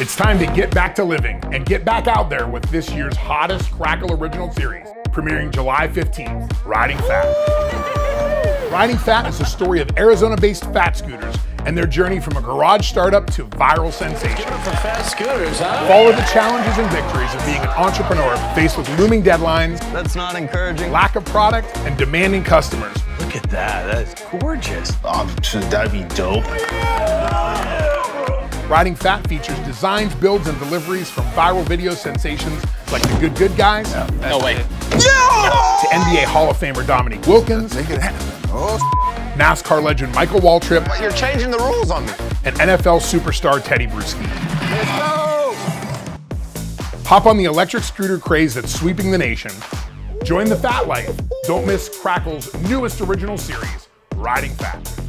It's time to get back to living and get back out there with this year's hottest Crackle Original Series, premiering July 15th, Riding Phat. Riding Phat is the story of Arizona-based Phat Scooters and their journey from a garage startup to viral sensation. For fast scooters, huh? Follow the challenges and victories of being an entrepreneur faced with looming deadlines, That's not encouraging. lack of product, and demanding customers. Look at that. That's gorgeous. Oh, that'd be dope. Riding Phat features designs, builds, and deliveries from viral video sensations like the Good Good Guys No way. to NBA Hall of Famer Dominique Wilkins, Make it happen. Oh, NASCAR legend Michael Waltrip, you're changing the rules on me. and NFL superstar Tedy Bruschi. Hop on the electric scooter craze that's sweeping the nation. Join the Phat Life. Don't miss Crackle's newest original series, Riding Phat.